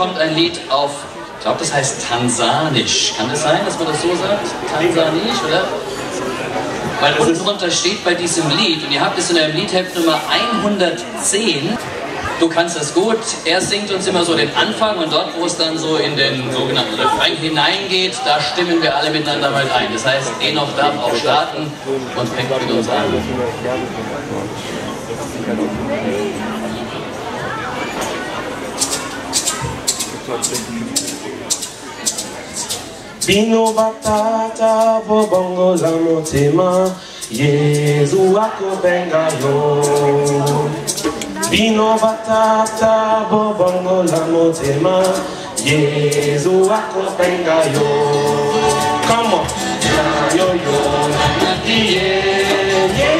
kommt ein Lied auf, ich glaube, das heißt Tansanisch. Kann das sein, dass man das so sagt? Tansanisch, oder? Weil unten drunter steht bei diesem Lied, und ihr habt es in eurem Liedheft Nummer 110, du kannst das gut, er singt uns immer so den Anfang und dort, wo es dann so in den sogenannten Refrain hineingeht, da stimmen wir alle miteinander mal ein. Das heißt, Enoch darf auch starten und fängt mit uns an. Bino batata bobongo la motema yezu akobenga yo bino batata bobongo la motema yezu akobenga yo come on. Yo yo na ye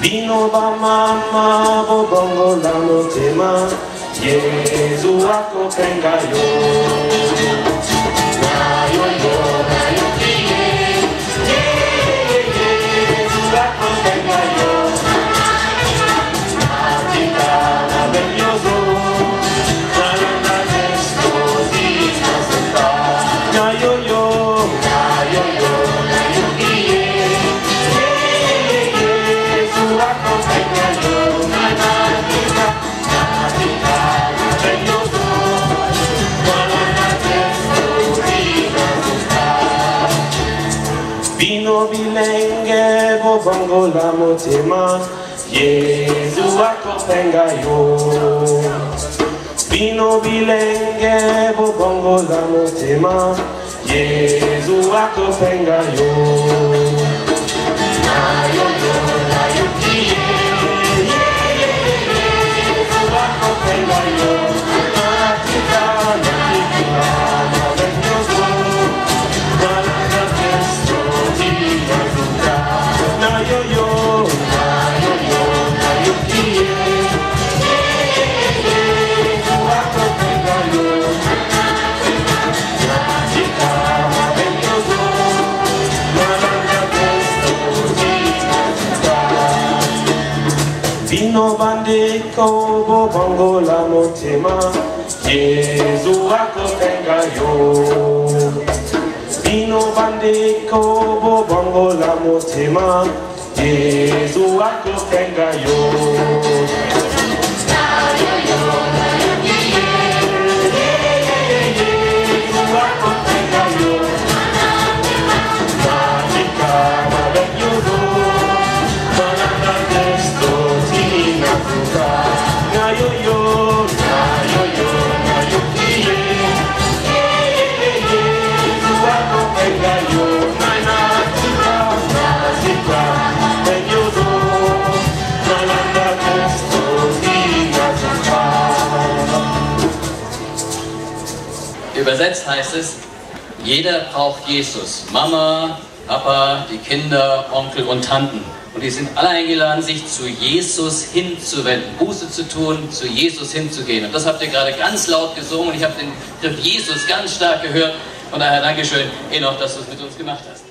bino bamama bobongola motema yezu akopenga yo. bino bilenge kobongola motema yezu akopenga yo. Bino bilenge kobongola motema yezu akopenga yo. bino bandeko bobongola motema yezu akosenga yo. Bino bandeko bobongola motema yezu akosenga yo. Übersetzt heißt es, jeder braucht Jesus. Mama, Papa, die Kinder, Onkel und Tanten. Und die sind alle eingeladen, sich zu Jesus hinzuwenden, Buße zu tun, zu Jesus hinzugehen. Und das habt ihr gerade ganz laut gesungen und ich habe den Begriff Jesus ganz stark gehört. Von daher Dankeschön, Enoch, dass du es mit uns gemacht hast.